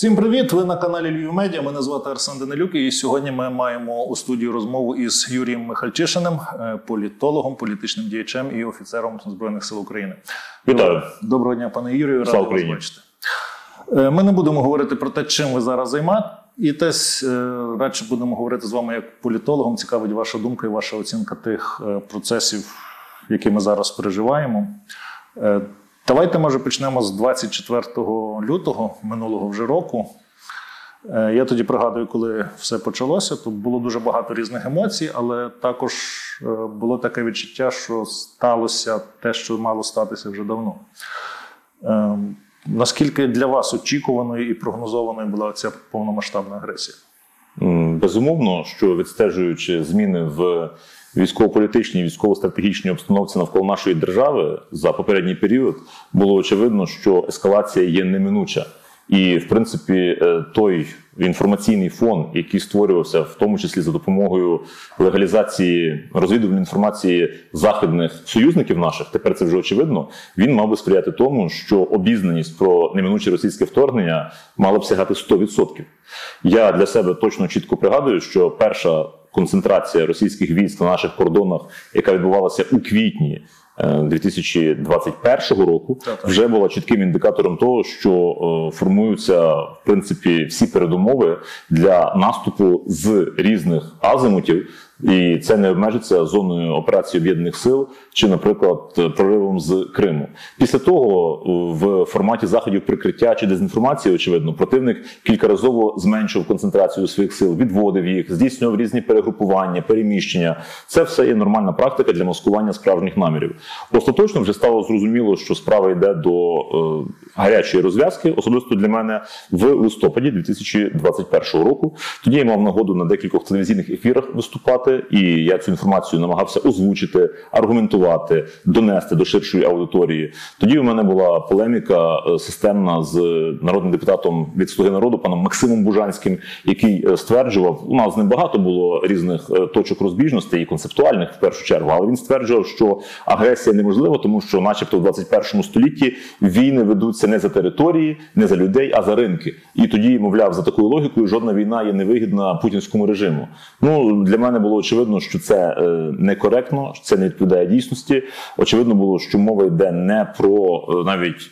Всім привіт! Ви на каналі Львів Медіа. Мене звати Арсен Данилюк. І сьогодні ми маємо у студії розмову із Юрієм Михальчишиним, е, політологом, політичним діячем і офіцером Збройних сил України. Вітаю. Доброго дня, пане Юрію. Радий вас бачити. Е, Ми не будемо говорити про те, чим ви зараз займаєтесь. Е, Радше будемо говорити з вами як політологом. Цікавить ваша думка і ваша оцінка тих процесів, які ми зараз переживаємо. Давайте, може, почнемо з 24 лютого минулого вже року. Е, Я тоді пригадую, коли все почалося, то було дуже багато різних емоцій, але також е, було таке відчуття, що сталося те, що мало статися вже давно. Е, Наскільки для вас очікуваною і прогнозованою була ця повномасштабна агресія? Безумовно, що відстежуючи зміни в військово-політичній, військово-стратегічній обстановці навколо нашої держави за попередній період, було очевидно, що ескалація є неминуча. І, в принципі, е, той інформаційний фон, який створювався, в тому числі за допомогою легалізації розвідувальної інформації західних союзників наших, тепер це вже очевидно. Він мав би сприяти тому, що обізнаність про неминуче російське вторгнення мала б сягати 100%. Я для себе точно чітко пригадую, що перша концентрація російських військ на наших кордонах, яка відбувалася у квітні. е, 2021 року Так-так. вже була чітким індикатором того, що е, формуються в принципі всі передумови для наступу з різних азимутів, і це не обмежиться зоною операції об'єднаних сил чи, наприклад, проривом з Криму. Після того е, в форматі заходів прикриття чи дезінформації, очевидно, противник кількаразово зменшив концентрацію своїх сил, відводив їх, здійснював різні перегрупування, переміщення. Це все є нормальна практика для маскування справжніх намірів. Остаточно вже стало зрозуміло, що справа йде до е, гарячої розв'язки, особисто для мене в листопаді 2021 року. Тоді я мав нагоду на декількох телевізійних ефірах виступати, і я цю інформацію намагався озвучити, аргументувати, донести до ширшої аудиторії. Тоді у мене була полеміка е, системна з народним депутатом від Слуги народу, паном Максимом Бужанським, який е, стверджував, у нас небагато було різних е, точок розбіжностей і концептуальних в першу чергу, але він стверджував, що агресія неможлива, тому що, начебто, в 21 столітті війни ведуться не за території, не за людей, а за ринки. І тоді, мовляв, за такою логікою жодна війна є невигідна путінському режиму. Ну для мене було очевидно, що це е, некоректно, що це не відповідає дійсності. Очевидно було, що мова йде не про е, навіть.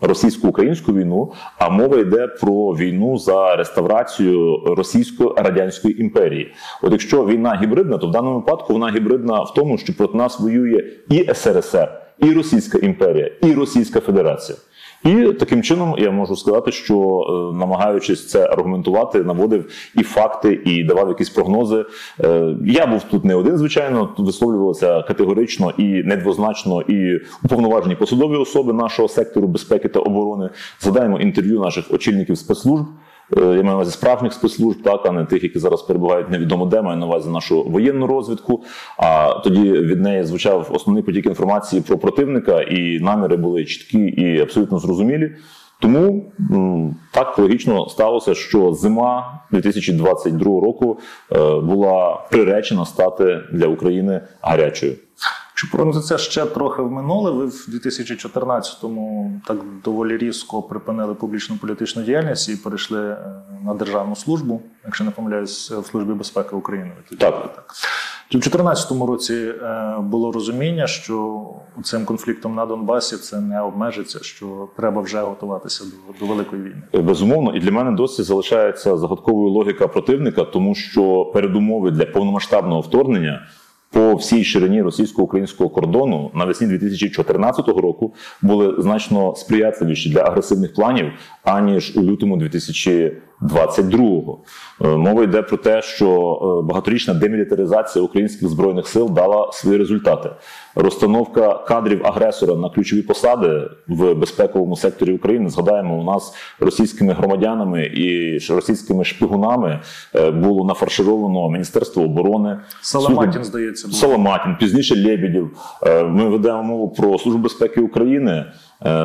Російсько-українську війну, а мова йде про війну за реставрацію російсько-радянської імперії. От якщо війна гібридна, то в даному випадку вона гібридна в тому, що проти нас воює і СРСР, і Російська імперія, і Російська Федерація. І таким чином я можу сказати, що е, намагаючись це аргументувати, наводив і факти, і давав якісь прогнози. Е, Я був тут не один, звичайно, тут висловлювалося категорично і недвозначно, і уповноважені посадові особи нашого сектору безпеки та оборони. Задаємо інтерв'ю наших очільників спецслужб. Е, Я маю на увазі справжніх спецслужб, так а не тих, які зараз перебувають невідомо де, маю на увазі нашу воєнну розвідку. А тоді від неї звучав основний потік інформації про противника, і наміри були чіткі і абсолютно зрозумілі. Тому так логічно сталося, що зима 2022 року е, була приречена стати для України гарячою. Чи повернутися ще трохи в минуле? Ви в 2014-му так доволі різко припинили публічну політичну діяльність і перейшли е, на державну службу, якщо не помиляюсь, в службі безпеки України. Так. були, Чи в 2014 році е, було розуміння, що цим конфліктом на Донбасі це не обмежиться, що треба вже готуватися до, до великої війни? Безумовно, і для мене досі залишається загадковою логіка противника, тому що передумови для повномасштабного вторгнення по всій ширині російсько-українського кордону навесні 2014 року були значно сприятливіші для агресивних планів аніж у лютому 2000 22-го. Е, мова йде про те, що е, багаторічна демілітаризація українських збройних сил дала свої результати. Розстановка кадрів агресора на ключові посади в безпековому секторі України. Згадаємо, у нас російськими громадянами і російськими шпигунами е, було нафаршировано Міністерство оборони Саламатін. Служб... Здається, був. Соломатін, пізніше Лєбідів. Ми ведемо мову про службу безпеки України.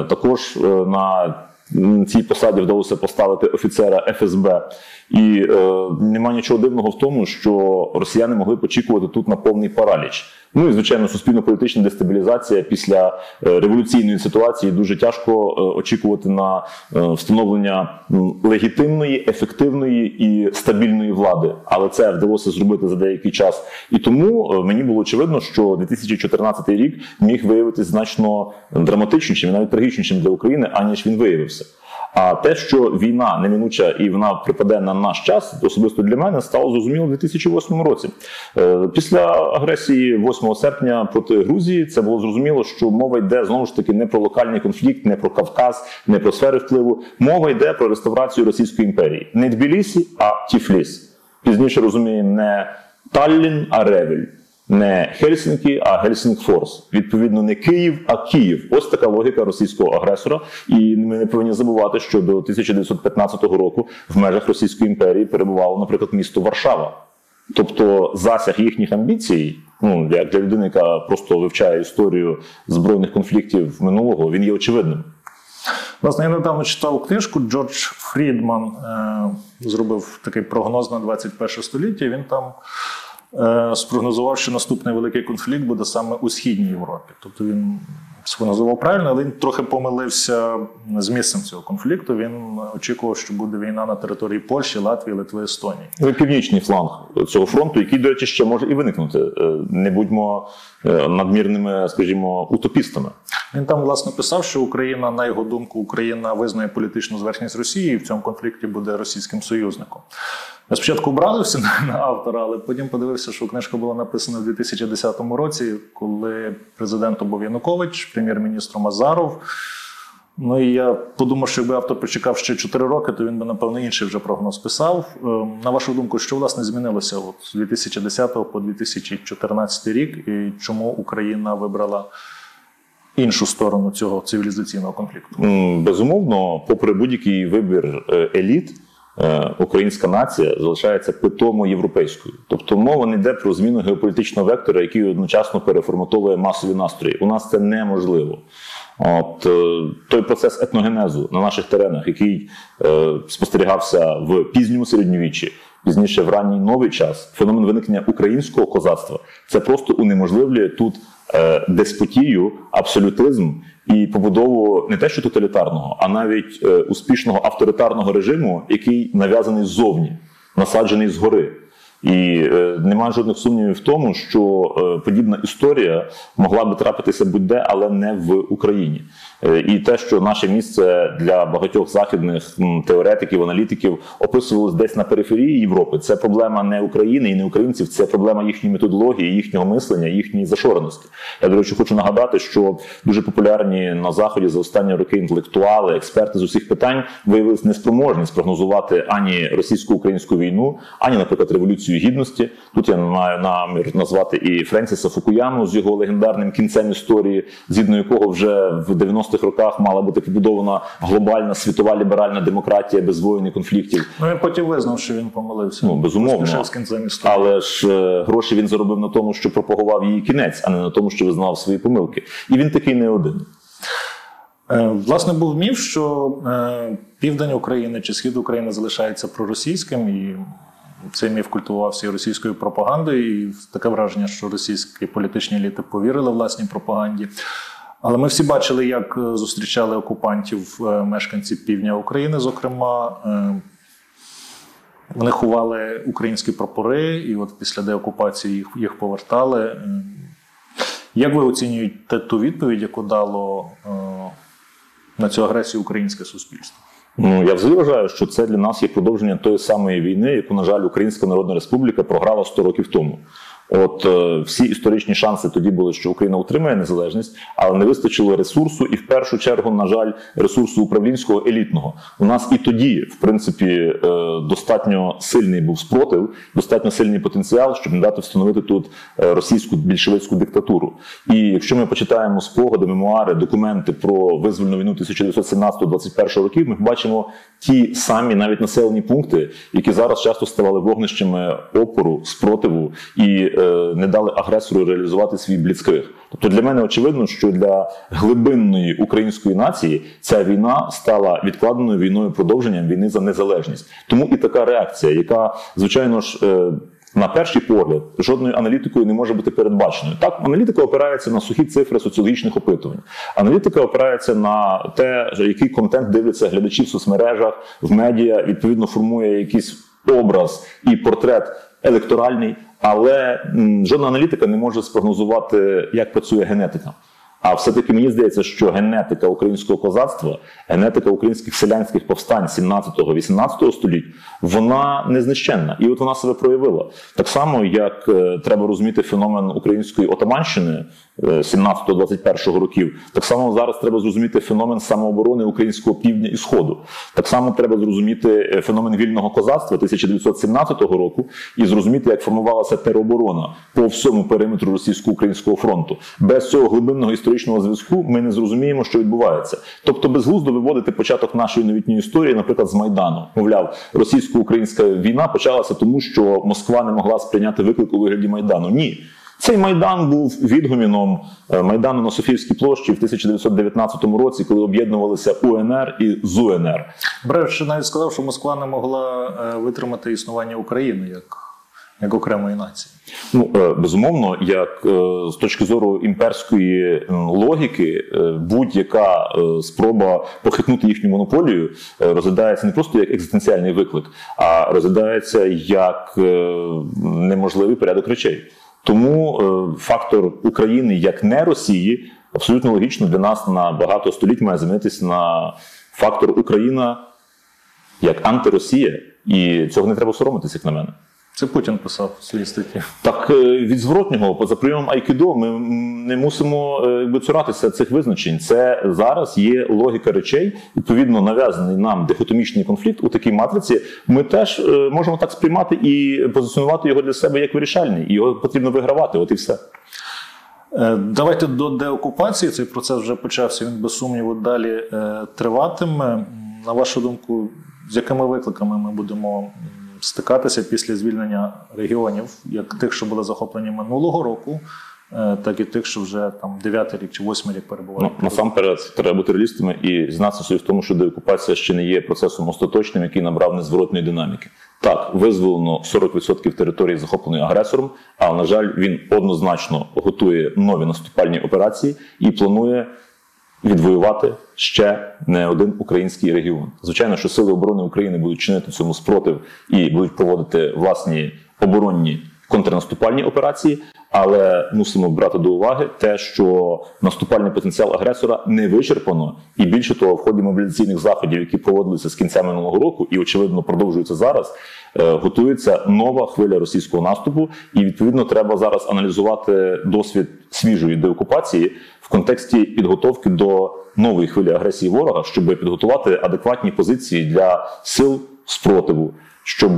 Також на цій посаді вдалося поставити офіцера ФСБ. І е, немає нічого дивного в тому, що росіяни могли б очікувати тут на повний параліч. Ну і звичайно, суспільно-політична дестабілізація після е, революційної ситуації дуже тяжко е, очікувати на е, встановлення легітимної, ефективної і стабільної влади. Але це вдалося зробити за деякий час. І тому мені було очевидно, що 2014 рік міг виявитися значно драматичнішим, навіть трагічнішим для України, аніж він виявився. А те, що війна неминуча і вона припаде на наш час, особисто для мене стало зрозуміло у 2008 році. Е, Після агресії 8 серпня проти Грузії це було зрозуміло, що мова йде знову ж таки не про локальний конфлікт, не про Кавказ, не про сфери впливу. Мова йде про реставрацію Російської імперії. Не Тбілісі, а Тіфліс. Пізніше розуміємо не Таллін, а Ревель. Не Хельсінкі, а Гельсінгфорс. Відповідно, не Київ, а Киев. Ось така логіка російського агресора. І ми не повинні забувати, що до 1915 року в межах Російської імперії перебувало, наприклад, місто Варшава. Тобто засяг їхніх амбіцій, ну як для людини, яка просто вивчає історію збройних конфліктів минулого, він є очевидним. Власне, я недавно читав книжку. Джордж Фрідман е, зробив такий прогноз на 21 століття. Він там спрогнозував, що наступний великий конфлікт буде саме у східній Європі. Тобто він спрогнозував правильно, але він трохи помилився з місцем цього конфлікту. Він очікував, що буде війна на території Польщі, Латвії, Литви, Естонії. Північний фланг цього фронту, який, до речі, ще може і виникнути. Е, Не будьмо е, надмірними, скажімо, утопістами. Він там власне писав, що Україна, на його думку, Україна визнає політичну зверхність Росії і в цьому конфлікті буде російським союзником. Я спочатку образився на, на автора, але потім подивився, що книжка була написана в 2010 році, коли президентом був Янукович, прем'єр-міністром Азаров. Ну і я подумав, що якби автор почекав ще 4 роки, то він би, напевно, інший вже прогноз писав. Ем, На вашу думку, що власне змінилося от з 2010 по 2014 рік, і чому Україна вибрала іншу сторону цього цивілізаційного конфлікту? Безумовно, попри будь-який вибір е, еліт, е, українська нація залишається питомо європейською. Тобто мова не йде про зміну геополітичного вектора, який одночасно переформатовує масові настрої. У нас це неможливо. От е, той процес етногенезу на наших теренах, який е, спостерігався в пізньому середньовіччі, пізніше в ранній новий час, феномен виникнення українського козацтва, це просто унеможливлює тут е, деспотію, абсолютизм і побудову не те, що тоталітарного, а навіть е, успішного авторитарного режиму, який нав'язаний ззовні, насаджений згори. І е, немає жодних сумнівів в тому, що е, подібна історія могла би трапитися будь-де, але не в Україні. Е, і те, що наше місце для багатьох західних теоретиків, аналітиків описувалось десь на периферії Європи, це проблема не України і не українців, це проблема їхньої методології, їхнього мислення, їхньої зашореності. Я до речі, хочу нагадати, що дуже популярні на заході за останні роки інтелектуали, експерти з усіх питань виявилися неспроможні спрогнозувати ані російсько-українську війну, ані, наприклад, революцію гідності. Тут я маю намір назвати і Френсіса Фукуяму з його легендарним кінцем історії, згідно якого вже в 90-х роках мала бути побудована глобальна світова ліберальна демократія без воєн і конфліктів. Ну він потім визнав, що він помилився. Ну, безумовно. Але ж е, гроші він заробив на тому, що пропагував її кінець, а не на тому, що визнавав свої помилки. І він такий не один. Е, Власне, був міф, що е, південь України чи схід України залишається проросійським, і цей міф культувався і російською пропагандою. І таке враження, що російські політичні еліти повірили власній пропаганді. Але ми всі бачили, як е, зустрічали окупантів е, мешканці півдня України, зокрема. Е, Вони ховали українські прапори, і от після деокупації їх, їх повертали. Як ви оцінюєте ту відповідь, яку дало на цю агресію українське суспільство? Ну я взагалі вважаю, що це для нас є продовження тої самої війни, яку, на жаль, Українська Народна Республіка програла 100 років тому. От е, всі історичні шанси тоді були, що Україна утримає незалежність, але не вистачило ресурсу, і в першу чергу, на жаль, ресурсу управлінського елітного. У нас і тоді, в принципі, е, достатньо сильний був спротив, достатньо сильний потенціал, щоб не дати встановити тут е, російську більшовицьку диктатуру. І якщо ми почитаємо спогади, мемуари, документи про визвольну війну 1917-21 років, ми бачимо ті самі навіть населені пункти, які зараз часто ставали вогнищами опору, спротиву і не дали агресору реалізувати свій бліцкриг. Тобто для мене очевидно, що для глибинної української нації ця війна стала відкладеною війною продовженням війни за незалежність. Тому і така реакція, яка звичайно ж. е, на перший погляд, жодною аналітикою не може бути передбаченою. Так, аналітика опирається на сухі цифри соціологічних опитувань. Аналітика опирається на те, який контент дивляться глядачі в соцмережах, в медіа, відповідно формує якийсь образ і портрет електоральний, але жодна аналітика не може спрогнозувати, як працює генетика. А все-таки мені здається, що генетика українського козацтва, генетика українських селянських повстань 17-18 століть, вона незнищенна. І от вона себе проявила. Так само, як е, треба розуміти феномен української отаманщини 17-21 років, так само зараз треба зрозуміти феномен самооборони українського півдня і сходу. Так само треба зрозуміти е, феномен вільного козацтва 1917 року і зрозуміти, як формувалася тероборона по всьому периметру російсько-українського фронту. Без цього глибинного історичного зв'язку ми не зрозуміємо, що відбувається. Тобто, безглуздо виводити початок нашої новітньої історії, наприклад, з Майдану. Мовляв, російсько-українська війна почалася тому, що Москва не могла сприйняти виклик у вигляді Майдану. Ні. Цей майдан був відгуміном е, майдану на Софіївській площі в 1919 році, коли об'єднувалися УНР і ЗУНР. Брев ще навіть сказав, що Москва не могла е, витримати існування України як, як окремої нації. Ну е, безумовно, як з точки зору імперської логіки, будь-яка спроба похитнути їхню монополію розглядається не просто як екзистенціальний виклик, а розглядається як неможливий порядок речей. Тому е, фактор України як не Росії абсолютно логічно для нас на багато століть має замінитися на фактор Україна як антиросія, і цього не треба соромитися, як на мене. Це Путін писав в своїй статті. Так е, від зворотнього, поза прийомом Айкідо, ми не мусимо е, якби, цуратися цих визначень. Це зараз є логіка речей, відповідно нав'язаний нам дихотомічний конфлікт у такій матриці. Ми теж е, можемо так сприймати і позиціонувати його для себе як вирішальний. І його потрібно вигравати. От і все. Е, Давайте до деокупації. Цей процес вже почався. Він без сумніву далі е, триватиме. На вашу думку, з якими викликами ми будемо стикатися після звільнення регіонів, як тих, що були захоплені минулого року, е, так і тих, що вже там дев'ятий рік чи восьмий рік перебувають. Ну, насамперед, треба бути реалістами і знатися в тому, що деокупація ще не є процесом остаточним, який набрав незворотної динаміки. Так, визволено 40% території, захопленої агресором, але, на жаль, він однозначно готує нові наступальні операції і планує відвоювати ще не один український регіон. Звичайно, що сили оборони України будуть чинити цьому спротив і будуть проводити власні оборонні контрнаступальні операції, але мусимо брати до уваги те, що наступальний потенціал агресора не вичерпано, і більше того, в ході мобілізаційних заходів, які проводилися з кінця минулого року, і очевидно продовжуються зараз. е, Готується нова хвиля російського наступу, і відповідно треба зараз аналізувати досвід свіжої деокупації контексті підготовки до нової хвилі агресії ворога, щоб підготувати адекватні позиції для сил спротиву, щоб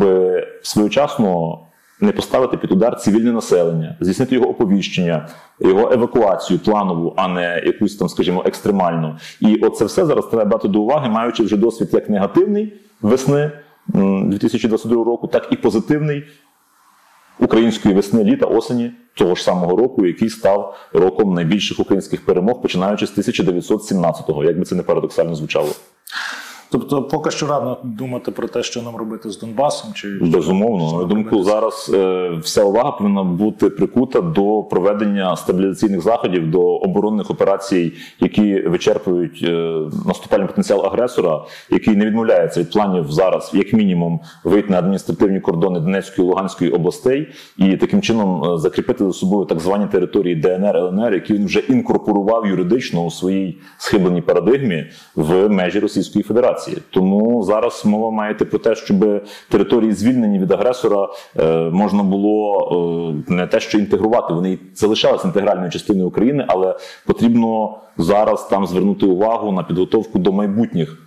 своєчасно не поставити під удар цивільне населення, здійснити його оповіщення, його евакуацію планову, а не якусь там, скажімо, екстремальну. І оце все зараз треба брати до уваги, маючи вже досвід як негативний весни м, 2022 року, так і позитивний української весни, літа, осені того ж самого року, який став роком найбільших українських перемог, починаючи з 1917-го, як би це не парадоксально звучало. Тобто, поки що рано думати про те, що нам робити з Донбасом, чи Безумовно, на думку, зараз е, вся увага повинна бути прикута до проведення стабілізаційних заходів, до оборонних операцій, які вичерпують е, наступальний потенціал агресора, який не відмовляється від планів зараз, як мінімум, вийти на адміністративні кордони Донецької і Луганської областей і таким чином е, закріпити за собою так звані території ДНР ЛНР, які він вже інкорпорував юридично у своїй схибленій парадигмі в межі Російської Федерації. Тому зараз мова має йти про те, щоб території звільнені від агресора е, можна було е, не те, що інтегрувати, вони залишалися інтегральною частиною України, але потрібно зараз там звернути увагу на підготовку до майбутніх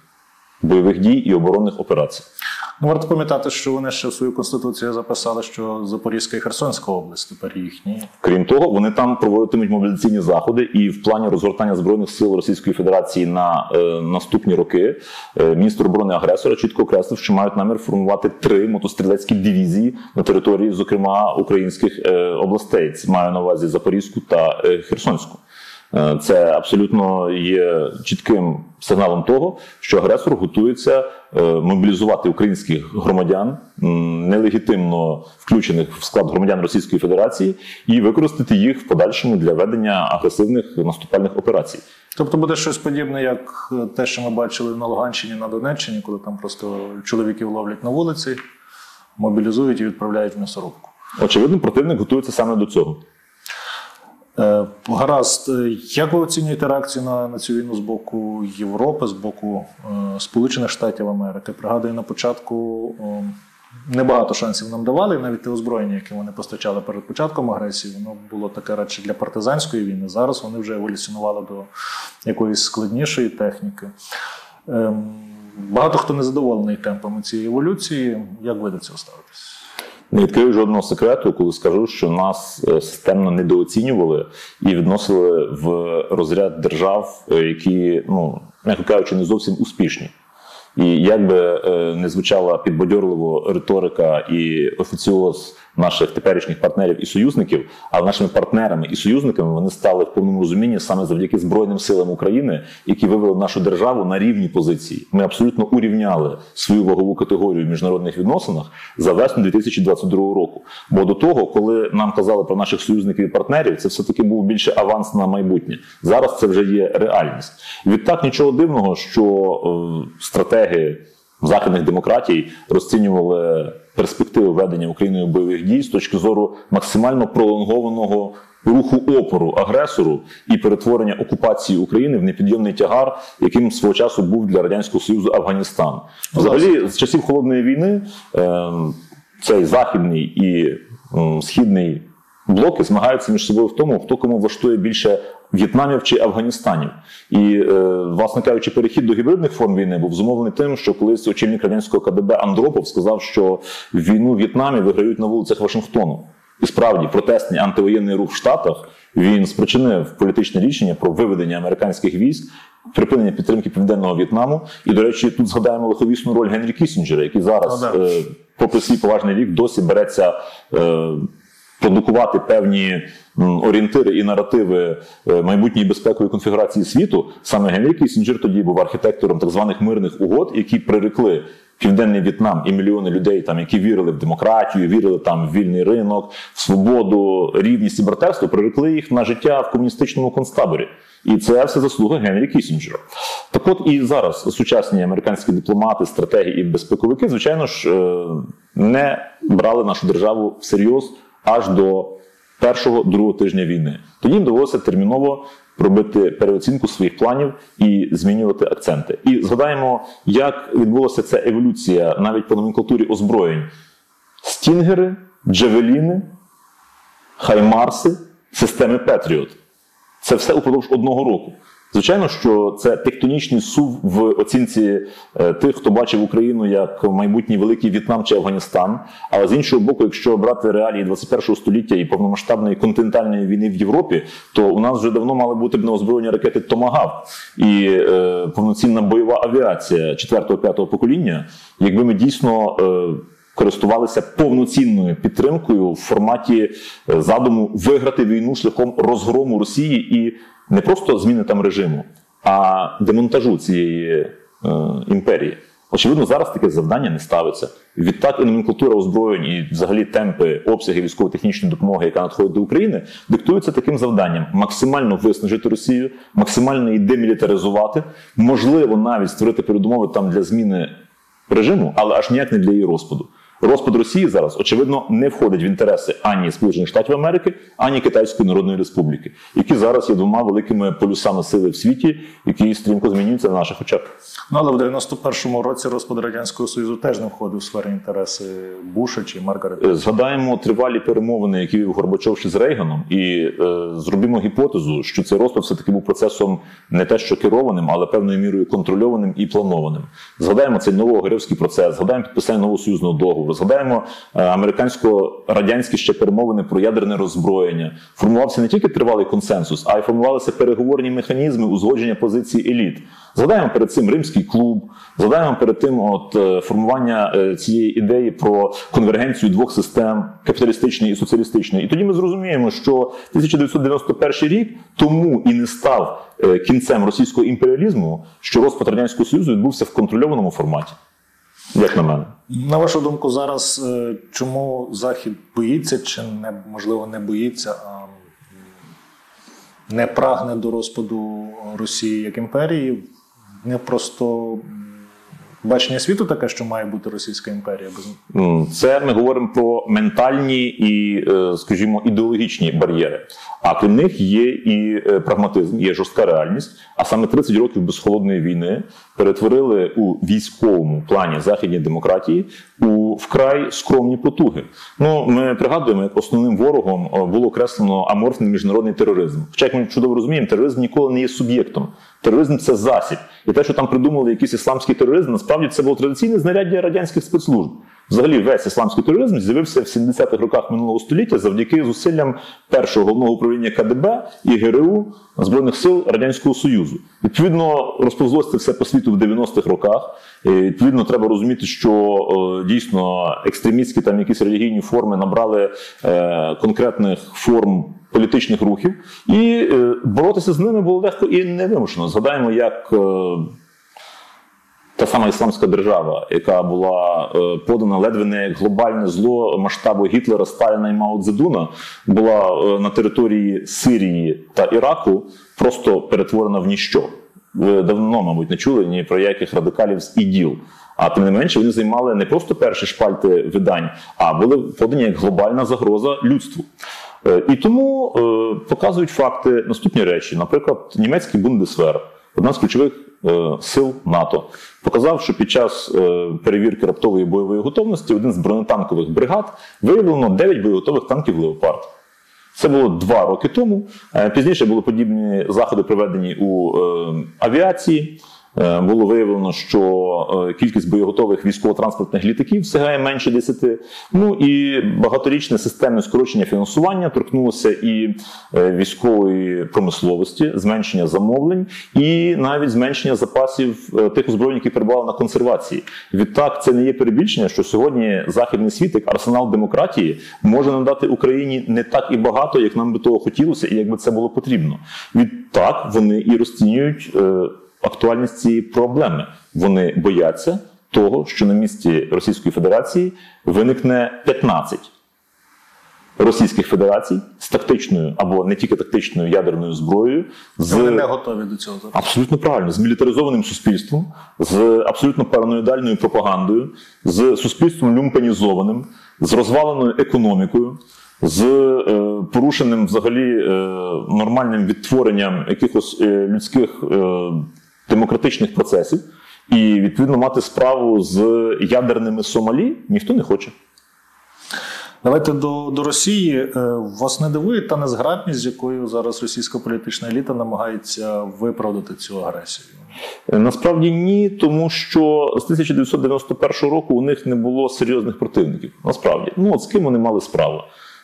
бойових дій і оборонних операцій. Ну, варто пам'ятати, що вони ще в свою конституцію записали, що Запорізька і Херсонська область тепер їхні. Крім того, вони там проводитимуть мобілізаційні заходи, і в плані розгортання збройних сил Російської Федерації на е, наступні роки е, міністр оборони агресора чітко окреслив, що мають намір формувати три мотострілецькі дивізії на території, зокрема українських е, областей. Це маю на увазі Запорізьку та е, Херсонську. Е, Це абсолютно є чітким сигналом того, що агресор готується е, мобілізувати українських громадян, нелегітимно включених в склад громадян Російської Федерації, і використати їх в подальшому для ведення агресивних наступальних операцій. Тобто буде щось подібне, як е, те, що ми бачили на Луганщині на Донеччині, коли там просто чоловіків ловлять на вулиці, мобілізують і відправляють в м'ясорубку. Очевидно, противник готується саме до цього. Е, Гаразд, Е, як ви оцінюєте реакцію на, на цю війну з боку Європи, з боку е, Сполучених Штатів Америки? Пригадую, на початку е, небагато шансів нам давали, і навіть те озброєння, яке вони постачали перед початком агресії, воно було таке радше для партизанської війни. Зараз вони вже еволюціонували до якоїсь складнішої техніки. Ем, Багато хто не задоволений темпами цієї еволюції. Як ви до цього ставитесь? Не відкрию жодного секрету, коли скажу, що нас е, системно недооцінювали і відносили в розряд держав, е, які, ну м'яко кажучи, не зовсім успішні. І як би е, не звучала підбадьорливо риторика і офіціоз наших теперішніх партнерів і союзників, але нашими партнерами і союзниками вони стали в повному розумінні саме завдяки Збройним силам України, які вивели нашу державу на рівні позиції. Ми абсолютно урівняли свою вагову категорію в міжнародних відносинах за весну 2022 року. Бо до того, коли нам казали про наших союзників і партнерів, це все таки був більше аванс на майбутнє. Зараз це вже є реальність. Відтак нічого дивного, що е, стратеги західних демократій розцінювали перспективи ведення Україною бойових дій з точки зору максимально пролонгованого руху опору агресору і перетворення окупації України в непідйомний тягар, яким свого часу був для радянського союзу Афганістан. Взагалі, з часів холодної війни е, цей західний і східний блоки змагаються між собою в тому, хто кому влаштує більше В'єтнамів чи Афганістанів. І, е, власне кажучи, перехід до гібридних форм війни був зумовлений тим, що колись очільник радянського КДБ Андропов сказав, що війну в В'єтнамі виграють на вулицях Вашингтону. І справді протестний антивоєнний рух в Штатах він спричинив політичне рішення про виведення американських військ, припинення підтримки південного В'єтнаму. І, до речі, тут згадаємо лиховісну роль Генрі Кісінджера, який зараз, Ну, е, попри свій поважний вік, досі береться. Продукувати певні орієнтири і наративи е, майбутньої безпекової конфігурації світу, саме Генрі Кісінджер тоді був архітектором так званих мирних угод, які прирекли Південний В'єтнам і мільйони людей, там, які вірили в демократію, вірили там в вільний ринок, в свободу, рівність і братерство, прирекли їх на життя в комуністичному концтаборі. І це все заслуга Генрі Кісінджера. Так от і зараз сучасні американські дипломати, стратегі і безпековики, звичайно ж, е, не брали нашу державу всерйоз аж до першого другого тижня війни. Тоді їм довелося терміново робити переоцінку своїх планів і змінювати акценти. І згадаємо, як відбулася ця еволюція навіть по номенклатурі озброєнь: стінгери, джавеліни, хаймарси, системи Петріот. Це все упродовж одного року. Звичайно, що це тектонічний сув в оцінці е, тих, хто бачив Україну як майбутній великий В'єтнам чи Афганістан. Але з іншого боку, якщо брати реалії 21 століття і повномасштабної континентальної війни в Європі, то у нас вже давно мали бути б на озброєння ракети Томагав і е, повноцінна бойова авіація 4-5 покоління, якби ми дійсно. Е, користувалися повноцінною підтримкою в форматі е, задуму виграти війну шляхом розгрому Росії і не просто зміни там режиму, а демонтажу цієї е, імперії. Очевидно, зараз таке завдання не ставиться. Відтак і номенклатура озброєнь і взагалі темпи обсяги військово-технічної допомоги, яка надходить до України, диктуються таким завданням: максимально виснажити Росію, максимально її демілітаризувати, можливо, навіть створити передумови там для зміни режиму, але аж ніяк не для її розпаду. Розпад Росії зараз, очевидно, не входить в інтереси ані Сполучених Штатів Америки, ані Китайської Народної Республіки, які зараз є двома великими полюсами сили в світі, які стрімко змінюються на наших очах. Ну, але в 91-му році розпад Радянського Союзу теж не входив у сфері інтереси Буша чи Маргарет. Згадаємо тривалі перемовини, які вів Горбачов ще з Рейганом, і е, зробимо гіпотезу, що цей розпад все-таки був процесом не те, що керованим, але певною мірою контрольованим і планованим. Згадаємо цей новоогрівський процес, згадаємо підписання нового союзного договору, згадаємо е, американсько-радянські ще перемовини про ядерне роззброєння. Формувався не тільки тривалий консенсус, а й формувалися переговорні механізми узгодження позицій еліт. Згадаємо перед цим римський клуб, згадаємо перед тим от е, формування е, цієї ідеї про конвергенцію двох систем капіталістичної і соціалістичної. І тоді ми зрозуміємо, що 1991 рік тому і не став кінцем російського імперіалізму, що розпад радянського союзу відбувся в контрольованому форматі. Як на мене, На вашу думку, зараз е, чому Захід боїться, чи не можливо не боїться, а не прагне до розпаду Росії як імперії? Не просто бачення світу таке, що має бути Російська імперія це ми говоримо про ментальні і, е, скажімо, ідеологічні бар'єри. А крім них є і е, прагматизм, є жорстка реальність. А саме 30 років без холодної війни перетворили у військовому плані західні демократії у вкрай скромні потуги. Ну, ми пригадуємо, як основним ворогом е, було окреслено аморфний міжнародний тероризм. Хоча, як ми чудово розуміємо, тероризм ніколи не є суб'єктом. Тероризм це засіб. І те, що там придумали якийсь ісламський тероризм, насправді це було традиційне знаряддя радянських спецслужб. Взагалі, весь ісламський тероризм з'явився в 70-х роках минулого століття завдяки зусиллям першого головного управління КДБ і ГРУ Збройних сил Радянського Союзу. Відповідно, розповзлося це все по світу в 90-х роках. І, відповідно, треба розуміти, що е, дійсно екстремістські там якісь релігійні форми набрали е, конкретних форм політичних рухів, і е, боротися з ними було легко і невимушено. Згадаємо, як. Та сама ісламська держава, яка була е, подана ледве не як глобальне зло масштабу Гітлера, Сталіна і Мао Цзедуна, була е, на території Сирії та Іраку просто перетворена в ніщо. Ви давно, мабуть, не чули ні про яких радикалів з іділ. А тим не менше, вони займали не просто перші шпальти видань, а були подані як глобальна загроза людству. Е, І тому показують факти наступні речі. Наприклад, німецький Бундесвер, одна з ключових сил НАТО, показав, що під час е, перевірки раптової бойової готовності один з бронетанкових бригад виявлено 9 боєготових танків Леопард. Це було два роки тому. Е, Пізніше були подібні заходи проведені у е, авіації. Е, Було виявлено, що е, кількість боєготових військово-транспортних літаків сягає менше 10. Ну і багаторічне системне скорочення фінансування торкнулося і е, військової промисловості, зменшення замовлень, і навіть зменшення запасів тих озброєнь, які перебували на консервації. Відтак, це не є перебільшення, що сьогодні західний світ, як арсенал демократії, може надати Україні не так і багато, як нам би того хотілося, і як би це було потрібно. Відтак вони і розцінюють. Актуальність цієї проблеми. Вони бояться того, що на місці Російської Федерації виникне 15 російських федерацій з тактичною або не тільки тактичною ядерною зброєю, з вони не готові до цього. Абсолютно правильно, з мілітаризованим суспільством, з абсолютно параноїдальною пропагандою, з суспільством люмпанізованим, з розваленою економікою, з е, порушеним взагалі е, нормальним відтворенням якихось е, людських е, демократичних процесів, і відповідно мати справу з ядерними Сомалі ніхто не хоче. Давайте до, до Росії. Е, Вас не дивує та незграбність, з якою зараз російська політична еліта намагається виправдати цю агресію. Насправді ні, тому що з 1991 року у них не було серйозних противників. Насправді, ну от з ким вони мали справу?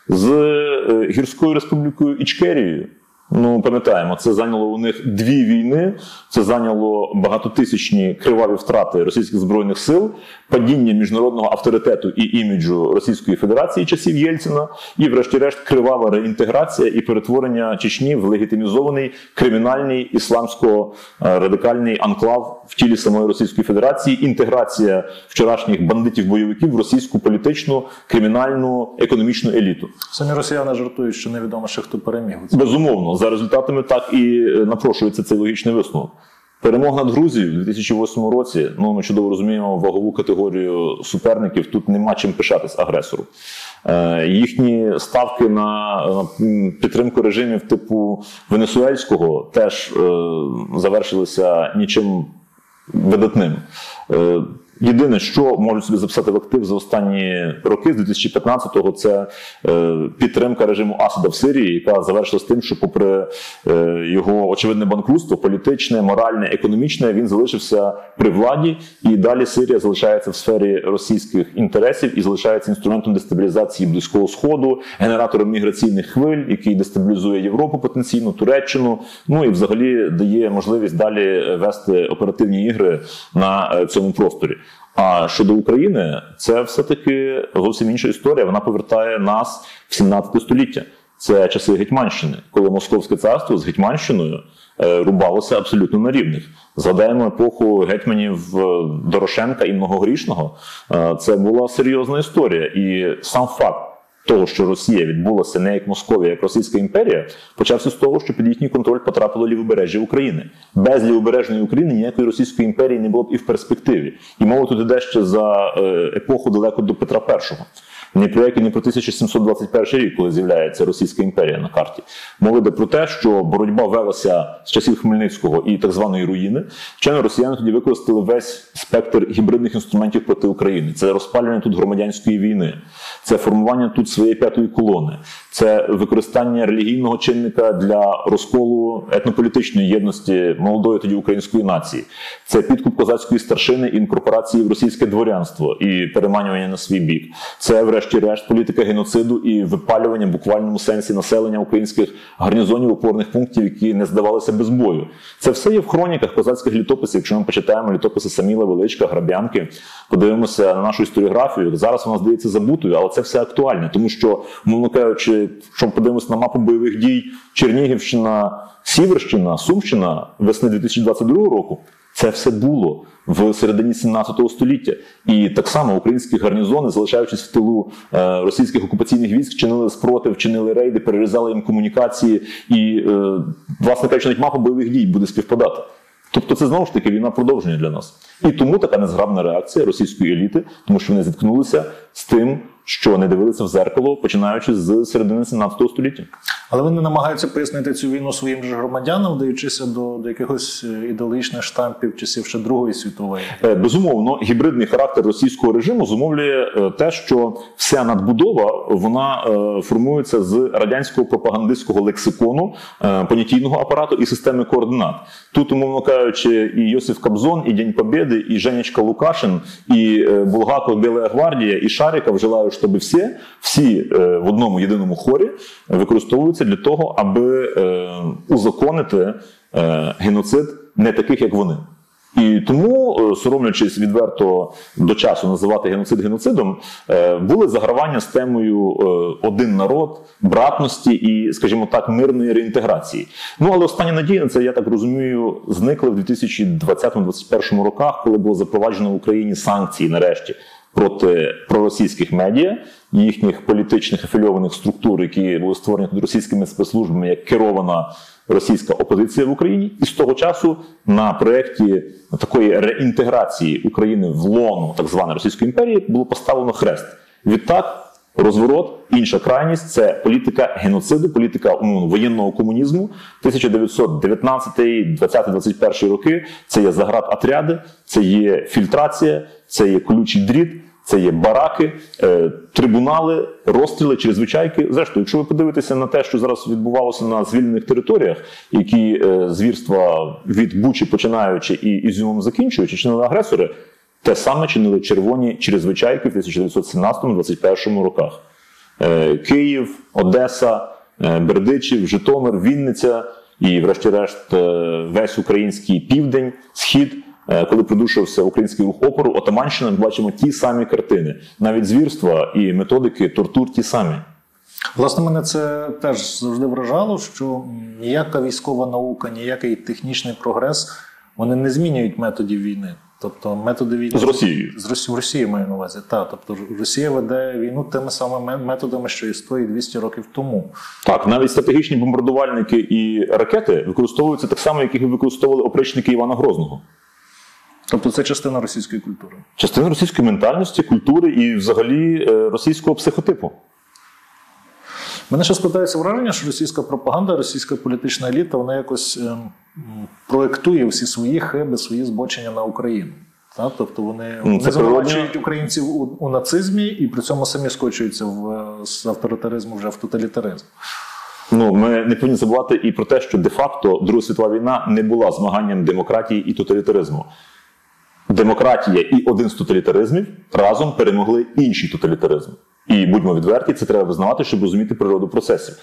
З е, гірською республікою Ічкерією. Ну, пам'ятаємо, це зайняло у них дві війни, це зайняло багатотисячні криваві втрати російських збройних сил, падіння міжнародного авторитету і іміджу Російської Федерації часів Єльцина, і, врешті-решт, кривава реінтеграція і перетворення Чечні в легітимізований кримінальний ісламсько-радикальний анклав в тілі самої Російської Федерації, інтеграція вчорашніх бандитів-бойовиків в російську політичну, кримінальну, економічну еліту. Самі росіяни жартують, що невідомо ще хто переміг. у за результатами так і е, напрошується цей логічний висновок. Перемога над Грузією у 2008 році. Ну ми чудово розуміємо вагову категорію суперників. Тут нема чим пишатись агресору. Е, їхні ставки на, на підтримку режимів типу Венесуельського теж е, завершилися нічим видатним. Е, Єдине, що можуть собі записати в актив за останні роки, з 2015-го, це е, підтримка режиму Асада в Сирії, яка завершилась тим, що, попри е, його очевидне банкрутство, політичне, моральне, економічне, він залишився при владі, і далі Сирія залишається в сфері російських інтересів і залишається інструментом дестабілізації близького сходу, генератором міграційних хвиль, який дестабілізує Європу потенційно, Туреччину. Ну і взагалі дає можливість далі вести оперативні ігри на е, цьому просторі. А щодо України, це все-таки зовсім інша історія. Вона повертає нас в 17 століття. Це часи Гетьманщини, коли Московське царство з Гетьманщиною е, рубалося абсолютно на рівних. Згадаємо епоху гетьманів е, Дорошенка і Многогрішного. Е, Це була серйозна історія. І сам факт того, що Росія відбулася не як Московія, як Російська імперія, почався з того, що під їхній контроль потрапило лівобережжя України. Без лівобережної України ніякої Російської імперії не було б і в перспективі. І мова тут іде ще за е, епоху далеко до Петра І. Ні про який не про 1721 рік, коли з'являється Російська імперія на карті. Мова йде про те, що боротьба велася з часів Хмельницького і так званої руїни. Вчено росіяни тоді використали весь спектр гібридних інструментів проти України. Це розпалювання тут громадянської війни, це формування тут своєї п'ятої колони, це використання релігійного чинника для розколу етнополітичної єдності молодої тоді української нації, це підкуп козацької старшини інкорпорації в російське дворянство і переманювання на свій бік. Це, врешті-решт, політика геноциду і випалювання в буквальному сенсі населення українських гарнізонів опорних пунктів, які не здавалися без бою. Це все є в хроніках козацьких літописів. Якщо ми почитаємо літописи Саміла Величка, Граб'янки, подивимося на нашу історіографію. Зараз вона здається забутою, але це все актуальне, тому що, мовно кажучи, що подивимося на мапу бойових дій Чернігівщина, Сіверщина, Сумщина весни 2022 року. Це все було в середині 17 століття, і так само українські гарнізони, залишаючись в тилу е, російських окупаційних військ, чинили спротив, чинили рейди, перерізали їм комунікації, і е, власне кажучи, навіть мапа бойових дій буде співпадати. Тобто, це знову ж таки війна продовження для нас, і тому така незграбна реакція російської еліти, тому що вони зіткнулися з тим, що не дивилися в зеркало, починаючи з середини 17 століття. Але вони намагаються пояснити цю війну своїм же громадянам, вдаючися до, до якихось е, ідеологічних штампів часів ще Другої світової. Е, Безумовно, гібридний характер російського режиму зумовлює е, те, що вся надбудова вона формується з радянського пропагандистського лексикону, понятійного апарату і системи координат. Тут, умовно кажучи, і Йосиф Кобзон, і День Побєди, і Женечка Лукашин, і Булгаков, Біла гвардія, і Шариков желаю, щоб всі, всі е, в одному єдиному хорі використовуються для того, аби е, узаконити е, геноцид не таких, як вони. І тому, соромлячись відверто до часу називати геноцид геноцидом, були загравання з темою один народ, братності і, скажімо так, мирної реінтеграції. Ну але остання надія на це, я так розумію, зникли в 2020-2021 роках, коли було запроваджено в Україні санкції нарешті проти проросійських медіа, їхніх політичних афільованих структур, які були створені тут російськими спецслужбами як керована російська опозиція в Україні, і з того часу на проєкті такої реінтеграції України в лону так званої Російської імперії було поставлено хрест. Відтак. Розворот, інша крайність це політика геноциду, політика умовно воєнного комунізму 1919, 20, 21 роки. Це є заград отряди, це є фільтрація, це є колючий дріт, це є бараки, е, трибунали, розстріли через звичайки. Зрештою, якщо ви подивитеся на те, що зараз відбувалося на звільнених територіях, які е, звірства від Бучі починаючи і Ізюмом закінчуючи, чинили агресори, те саме чинили червоні через звичайки в 1917-21 роках. Е, Київ, Одеса, е, Бердичів, Житомир, Вінниця і, врешті-решт, е, весь український південь, схід. Коли придушився український рух опору, Отаманщина, ми бачимо ті самі картини. Навіть звірства і методики тортур ті самі. Власне, мене це теж завжди вражало, що ніяка військова наука, ніякий технічний прогрес вони не змінюють методів війни. Тобто методи війни З Росією. з Росі... в Росії маю на увазі. Так, тобто Росія веде війну тими самими методами, що і 100 і 200 років тому. Так, навіть стратегічні бомбардувальники і ракети використовуються так само, як їх використовували опричники Івана Грозного. Тобто це частина російської культури. Частина російської ментальності, культури і взагалі е, російського психотипу. Мене ще складається враження, що російська пропаганда, російська політична еліта, вона якось м, проєктує всі свої хиби, свої збочення на Україну. Так? Тобто вони, Ну, вони звинувачують українців у, у нацизмі і при цьому самі скочуються в, е, з авторитаризму вже в тоталітаризм. Ну, ми не повинні забувати і про те, що де-факто Друга світова війна не була змаганням демократії і тоталітаризму. Демократія і один з тоталітаризмів разом перемогли інший тоталітаризм. І будьмо відверті, це треба визнавати, щоб розуміти природу процесів.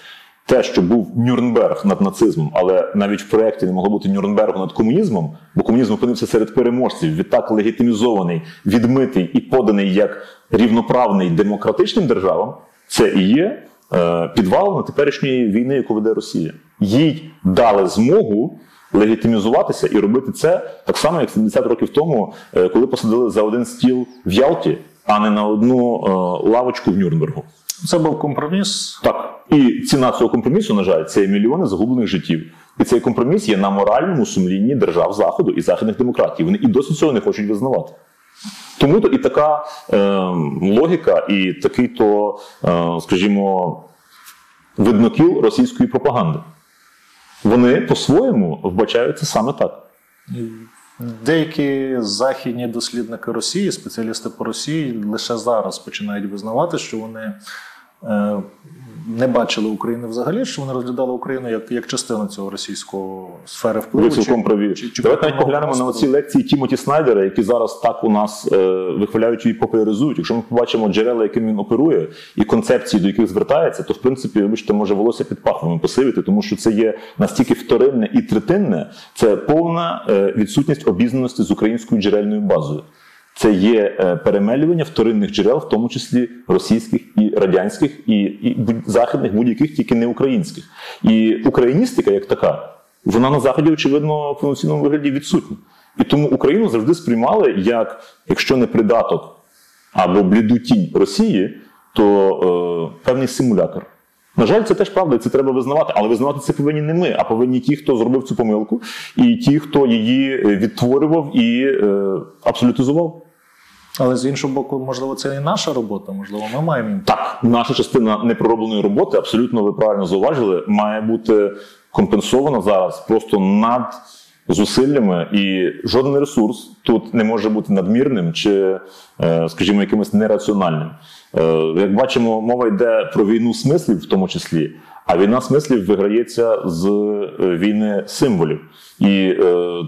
Те, що був Нюрнберг над нацизмом, але навіть в проєкті не могло бути Нюрнбергу над комунізмом, бо комунізм опинився серед переможців, відтак легітимізований, відмитий і поданий як рівноправний демократичним державам, це і є е, підвалом теперішньої війни, яку веде Росія. Їй дали змогу легітимізуватися і робити це так само, як 70 років тому, е, коли посадили за один стіл в Ялті, а не на одну е, лавочку в Нюрнбергу. Це був компроміс. Так, і ціна цього компромісу, на жаль, це мільйони загублених життів. І цей компроміс є на моральному сумлінні держав Заходу і західних демократій. Вони і досі цього не хочуть визнавати. Тому то і така е, логіка, і такий то, е, скажімо, виднокіл російської пропаганди. Вони по-своєму вбачають це саме так. Деякі західні дослідники Росії, спеціалісти по Росії, лише зараз починають визнавати, що вони не бачили України взагалі, що вони розглядали Україну як, як частину цього російського сфери впливу. Ви цілком праві. чи- чи Давайте навіть поглянемо на оці лекції Тімоті Снайдера, які зараз так у нас е, вихваляють і популяризують. Якщо ми побачимо джерела, яким він оперує, і концепції, до яких звертається, то в принципі, вибачте, може волосся під пахвами посивити, тому що це є настільки вторинне і третинне, це повна е, відсутність обізнаності з українською джерельною базою. Це є е, перемелювання вторинних джерел, в тому числі російських і радянських, і, і західних, будь-яких, тільки не українських. І україністика, як така, вона на заході, очевидно, в повноцінному вигляді відсутня. І тому Україну завжди сприймали як, якщо не придаток або бліду тінь Росії, то е, певний симулятор. На жаль, це теж правда, і це треба визнавати. Але визнавати це повинні не ми, а повинні ті, хто зробив цю помилку, і ті, хто її е, відтворював і е, абсолютизував. Але з іншого боку, можливо, це і наша робота, можливо, ми маємо. Так, наша частина непроробленої роботи, абсолютно ви правильно зауважили, має бути компенсована зараз просто над зусиллями, і жоден ресурс тут не може бути надмірним чи, е, скажімо, якимось нераціональним. Е, Як бачимо, мова йде про війну смислів, в тому числі. А війна смислів виграється з е, війни символів. І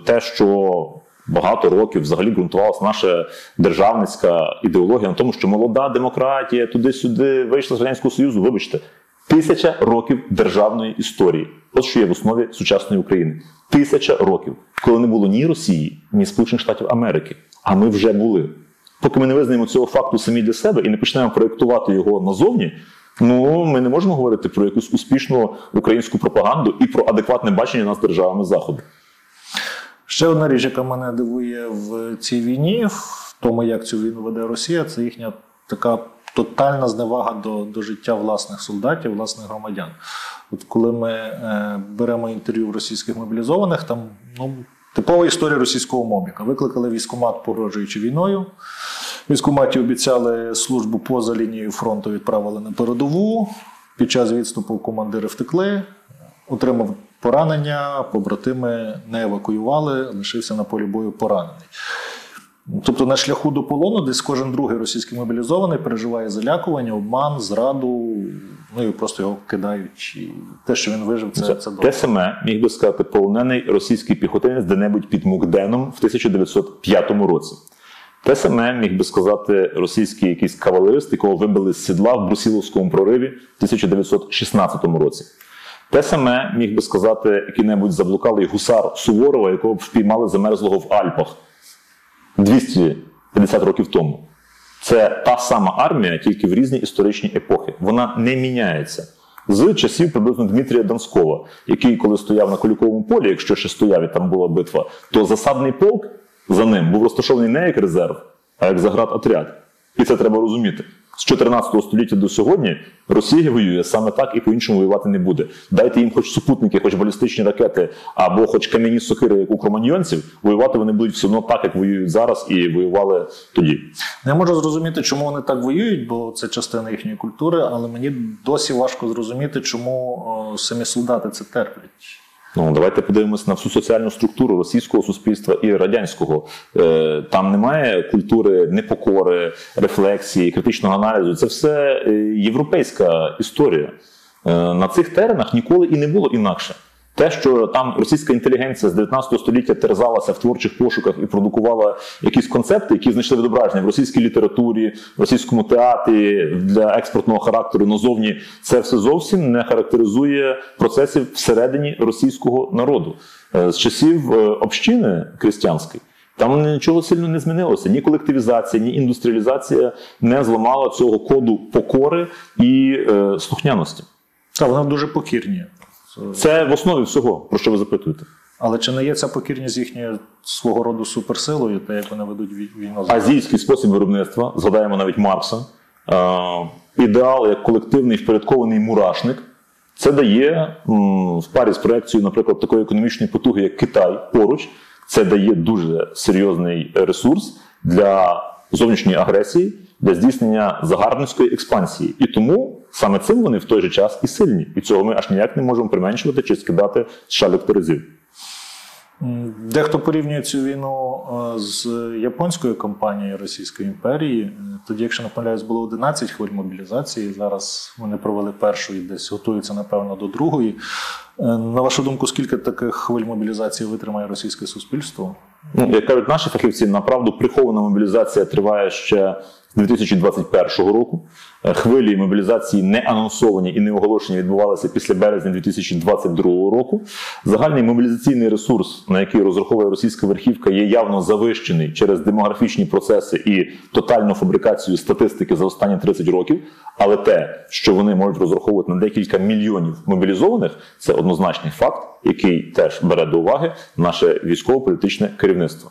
те, що багато років взагалі ґрунтувалася наша державницька ідеологія на тому, що молода демократія туди-сюди вийшла з радянського союзу. Вибачте, тисяча років державної історії. От що є в основі сучасної України. Тисяча років, коли не було ні Росії, ні Сполучених Штатів Америки. А ми вже були. Поки ми не визнаємо цього факту самі для себе і не почнемо проєктувати його назовні. Ну, ми не можемо говорити про якусь успішну українську пропаганду і про адекватне бачення нас державами заходу. Ще одна річ, яка мене дивує в цій війні, в тому, як цю війну веде Росія, це їхня така тотальна зневага до, до життя власних солдатів, власних громадян. От коли ми е, беремо інтерв'ю в російських мобілізованих, там ну, типова історія російського мобіка. Викликали військкомат, погрожуючи війною. Військкоматі обіцяли службу поза лінією фронту, відправили на передову. Під час відступу командири втекли, отримав поранення, побратими не евакуювали, лишився на полі бою поранений. Тобто на шляху до полону десь кожен другий російський мобілізований переживає залякування, обман, зраду, ну і просто його кидають. І те, що він вижив, це, це добре. Те саме міг би сказати полонений російський піхотинець де-небудь під Мукденом в 1905 році. Те саме міг би сказати російський якийсь кавалерист, якого вибили з сідла в Брусіловському прориві в 1916 році. Те саме міг би сказати який-небудь заблукалий гусар Суворова, якого б впіймали замерзлого в Альпах 250 років тому. Це та сама армія, тільки в різні історичні епохи. Вона не міняється. З часів приблизно Дмитрія Донського, який, коли стояв на Куліковому полі, якщо ще стояв і там була битва, то засадний полк за ним був розташований не як резерв, а як заградотряд. І це треба розуміти. З 14 століття до сьогодні Росія воює саме так і по-іншому воювати не буде. Дайте їм хоч супутники, хоч балістичні ракети, або хоч кам'яні сокири, як у кроманьйонців, воювати вони будуть все одно так, як воюють зараз, і воювали тоді. Я можу зрозуміти, чому вони так воюють, бо це частина їхньої культури, але мені досі важко зрозуміти, чому самі солдати це терплять. Ну, давайте подивимося на всю соціальну структуру російського суспільства і радянського. Е, Там немає культури непокори, рефлексії, критичного аналізу. Це все е, європейська історія. Е, На цих теренах ніколи і не було інакше. Те, що там російська інтелігенція з 19 століття терзалася в творчих пошуках і продукувала якісь концепти, які знайшли відображення в російській літературі, в російському театрі для експортного характеру назовні, це все зовсім не характеризує процесів всередині російського народу. Е, З часів е, общини крістянської там нічого сильно не змінилося. Ні колективізація, ні індустріалізація не зламала цього коду покори і е, слухняності. Так, вони дуже покірні. Це в основі всього, про що ви запитуєте. Але чи не є ця покірність їхньою свого роду суперсилою, те, як вони ведуть війну? Азійський спосіб виробництва, згадаємо навіть Маркса, е, ідеал як колективний впорядкований мурашник. Це дає в парі з проекцією, наприклад, такої економічної потуги, як Китай поруч. Це дає дуже серйозний ресурс для зовнішньої агресії, для здійснення загарбницької експансії. І тому саме цим вони в той же час і сильні. І цього ми аж ніяк не можемо применшувати чи скидати з шалік терезів. Дехто порівнює цю війну е, з японською кампанією Російської імперії. Е, Тоді, якщо не помиляюсь, було 11 хвиль мобілізації. Зараз вони провели першу і десь готуються, напевно, до другої. Е, На вашу думку, скільки таких хвиль мобілізації витримає російське суспільство? Ну, як кажуть наші фахівці, направду прихована мобілізація триває ще 2021 року. Е, Хвилі мобілізації не анонсовані і не оголошені відбувалися після березня 2022 року. Загальний мобілізаційний ресурс, на який розраховує російська верхівка, є явно завищений через демографічні процеси і тотальну фабрикацію статистики за останні 30 років. Але те, що вони можуть розраховувати на декілька мільйонів мобілізованих, це однозначний факт, який теж бере до уваги наше військово-політичне керівництво.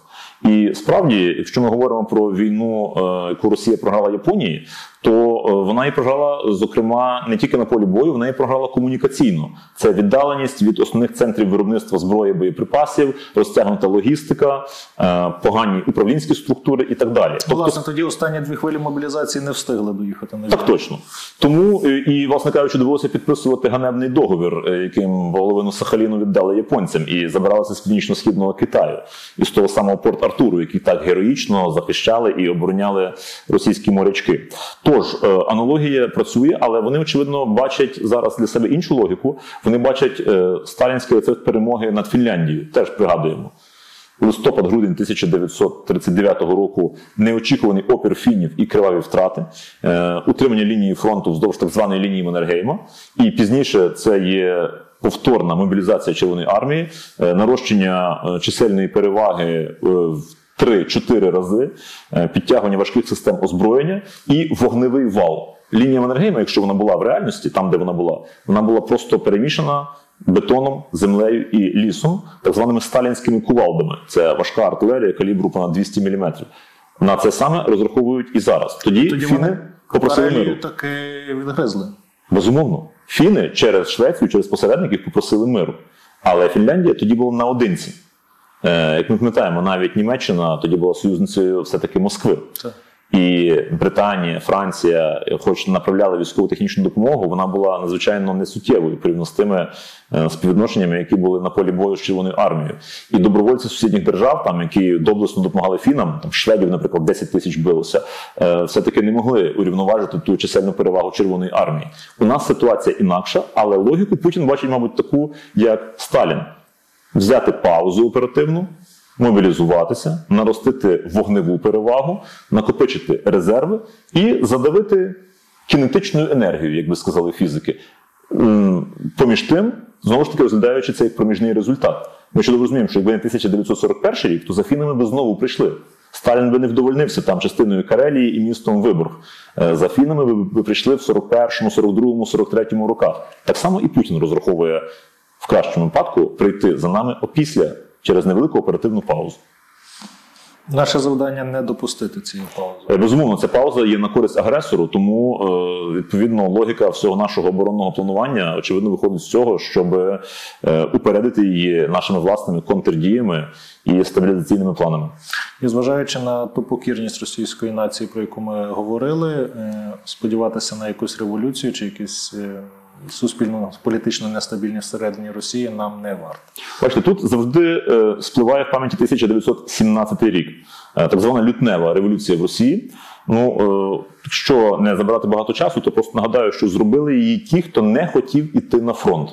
І справді, якщо ми говоримо про війну, е, яку Росія програла Японії, то е, вона і програла, зокрема, не тільки на полі бою, вона і програла комунікаційно. Це віддаленість від основних центрів виробництва зброї, боєприпасів, розтягнута логістика, е, погані управлінські структури і так далі. Ну, власне, тоді останні дві хвилі мобілізації не встигли доїхати на Так точно. Тому е, і, власне кажучи, довелося підписувати ганебний договір, яким половину Сахаліну віддали японцям і забиралися з північно-східного Китаю і з того самого порт Артуру, який так героїчно захищали і обороняли російські морячки. Тож е, аналогія працює, але вони очевидно бачать зараз для себе іншу логіку. Вони бачать е, сталінський рецепт перемоги над Фінляндією. Теж пригадуємо. Листопад-грудень 1939 року неочікуваний опір фінів і криваві втрати, е, утримання лінії фронту вздовж так званої лінії Маннергейма. І пізніше це є повторна мобілізація Червоної армії, нарощення чисельної переваги в 3-4 рази, е, підтягування важких систем озброєння і вогневий вал. Лінія Маннергейма, якщо вона була в реальності, там де вона була, вона була просто перемішана бетоном, землею і лісом, так званими сталінськими кувалдами. Це важка артилерія калібру понад 200 мм. На це саме розраховують і зараз. Тоді, Тоді фіни попросили миру. Карелію таки відгризли. Безумовно. Фіни через Швецію, через посередників попросили миру. Але Фінляндія тоді була наодинці. Е, як ми пам'ятаємо, навіть Німеччина тоді була союзницею все-таки Москви. І Британія, Франція, хоч направляли військово технічну допомогу, вона була надзвичайно несуттєвою порівняно з тими е, співвідношеннями, які були на полі бою з Червоною армією. І добровольці сусідніх держав, там які доблесно допомагали фінам, там шведів, наприклад, 10 тисяч билося, е, все-таки не могли урівноважити ту чисельну перевагу Червоної армії. У нас ситуація інакша, але логіку Путін бачить, мабуть, таку, як Сталін: взяти паузу оперативну мобілізуватися, наростити вогневу перевагу, накопичити резерви і задавити кінетичною енергією, як би сказали фізики. Поміж тим, знову ж таки, розглядаючи це як проміжний результат. Ми чудово розуміємо, що якби не 1941 рік, то за фінами би знову прийшли. Сталін би не вдовольнився там частиною Карелії і містом Виборг. Е, За фінами би прийшли в 41-му, 42-му, 43-му роках. Так само і Путін розраховує в кращому випадку прийти за нами опісля через невелику оперативну паузу. Наше завдання не допустити цієї паузи. Е, Безумовно, ця пауза є на користь агресору, тому е, відповідно логіка всього нашого оборонного планування очевидно виходить з цього, щоб е, упередити її нашими власними контрдіями і стабілізаційними планами. І зважаючи на ту покірність російської нації, про яку ми говорили, сподіватися на якусь революцію чи якусь е, суспільну політичну нестабільність всередині Росії нам не варто. Бачите, тут завжди е, спливає в пам'яті 1917 рік, е, так звана лютнева революція в Росії. Ну, е, якщо не забирати багато часу, то просто нагадаю, що зробили її ті, хто не хотів іти на фронт.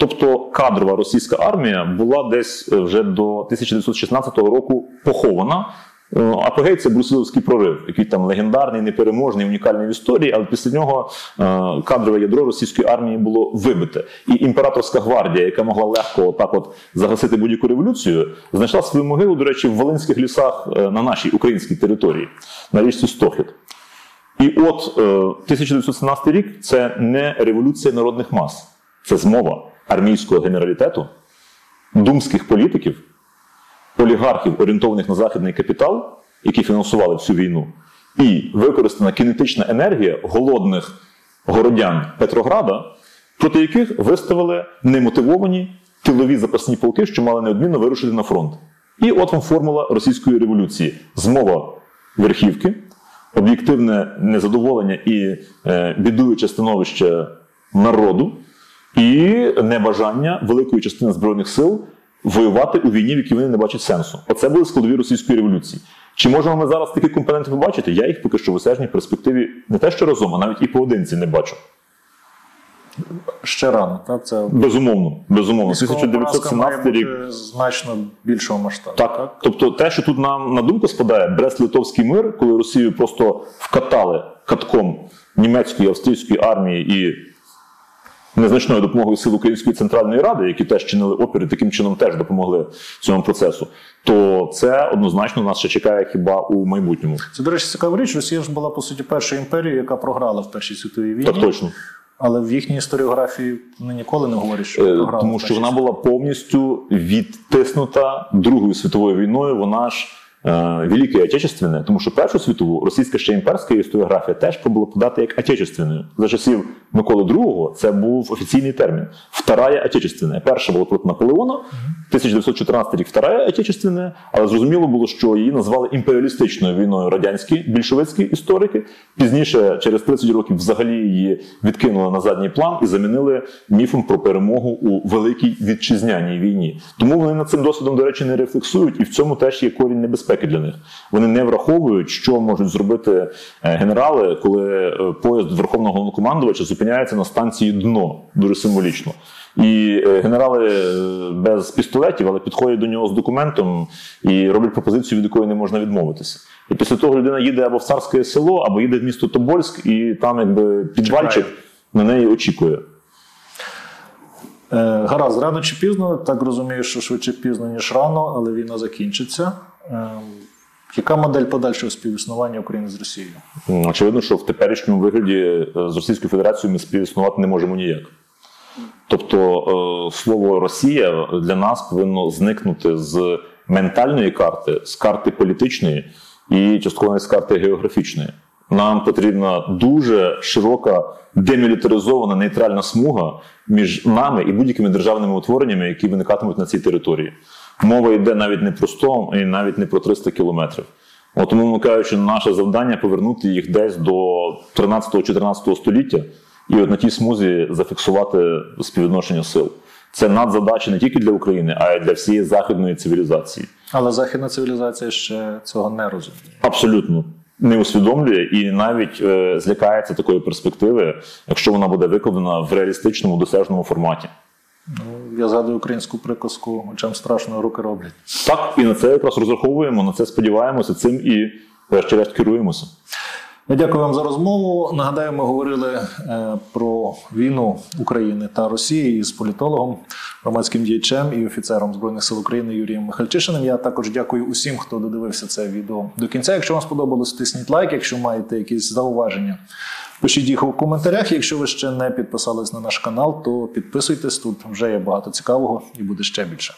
Тобто кадрова російська армія була десь е, вже до 1916 року похована. Е, Апогей це Брусиловський прорив, який там легендарний, непереможний, унікальний в історії, але після нього е, кадрове ядро російської армії було вибите. І імператорська гвардія, яка могла легко так от загасити будь-яку революцію, знайшла свою могилу, до речі, в Волинських лісах е, на нашій українській території, на річці Стохід. І от е, 1917 рік це не революція народних мас, це змова армійського генералітету, думських політиків, олігархів, орієнтованих на західний капітал, які фінансували всю війну, і використана кінетична енергія голодних городян Петрограда, проти яких виставили немотивовані тилові запасні полки, що мали неодмінно вирушити на фронт. І от вам формула російської революції: змова верхівки, об'єктивне незадоволення і е, бідуюче становище народу, і небажання великої частини збройних сил воювати у війні, в якій вони не бачать сенсу. Оце були складові російської революції. Чи можемо ми зараз такі компоненти побачити? Я їх поки що в осяжній перспективі не те, що разом, а навіть і поодинці не бачу. Ще рано, так? Це Безумовно, безумовно. військова поразка має 1917 рік. значно більшого масштабу. Так, тобто те, що тут нам на думку спадає, Брест-Литовський мир, коли Росію просто вкатали катком німецької австрійської армії і незначною допомогою сил Української центральної ради, які теж чинили опір і таким чином теж допомогли цьому процесу, то це однозначно нас ще чекає хіба у майбутньому. Це, до речі, цікава річ. Росія ж була по суті першою імперією, яка програла в Першій світовій війні. Так точно. Але в їхній історіографії вони ніколи не говорять, що Е, програла. Тому що вона була повністю відтиснута Другою світовою війною. Вона ж е, Велике Отечественне, тому що Першу світову російська ще імперська історіографія теж пробувала подати як Отечественною. За часів Миколи II це був офіційний термін. Вторая Отечественна. Перша була проти Наполеона, 1914 рік Вторая Отечественна, але зрозуміло було, що її назвали імперіалістичною війною радянські більшовицькі історики. Пізніше, через 30 років, взагалі її відкинули на задній план і замінили міфом про перемогу у великій вітчизняній війні. Тому вони над цим досвідом, до речі, не рефлексують, і в цьому теж є корінь небезпеки для них. Вони не враховують, що можуть зробити е, генерали, коли е, поїзд верховного головнокомандувача зупиняється на станції дно, дуже символічно. І е, генерали е, без пістолетів, але підходять до нього з документом і роблять пропозицію, від якої не можна відмовитися. І після того людина їде або в царське село, або їде в місто Тобольськ, і там якби підвальчик на неї очікує. Е, Гаразд, рано чи пізно, так розумію, що швидше пізно, ніж рано, але війна закінчиться. Яка модель подальшого співіснування України з Росією? Очевидно, що в теперішньому вигляді е, з Російською Федерацією ми співіснувати не можемо ніяк. Тобто е, слово Росія для нас повинно зникнути з ментальної карти, з карти політичної і частково з карти географічної. Нам потрібна дуже широка демілітаризована нейтральна смуга між нами і будь-якими державними утвореннями, які виникатимуть на цій території. Мова йде навіть не про 100 і навіть не про 300 кілометрів. От тому, ми кажучи, наше завдання повернути їх десь до 13-14 століття і от на тій смузі зафіксувати співвідношення сил. Це надзадача не тільки для України, а й для всієї західної цивілізації. Але західна цивілізація ще цього не розуміє. Абсолютно не усвідомлює і навіть е, злякається такої перспективи, якщо вона буде викладена в реалістичному досяжному форматі. Ну, я згадую українську приказку, очам страшно руки роблять. Так, і на це якраз розраховуємо, на це сподіваємося, цим і врешті-решт керуємося. Я дякую вам за розмову. Нагадаю, ми говорили е, про війну України та Росії із політологом, громадським діячем і офіцером Збройних сил України Юрієм Михальчишиним. Я також дякую усім, хто додивився це відео до кінця. Якщо вам сподобалось, тисніть лайк. Якщо маєте якісь зауваження, Пишіть їх у коментарях. Якщо ви ще не підписались на наш канал, то підписуйтесь. Тут вже є багато цікавого і буде ще більше.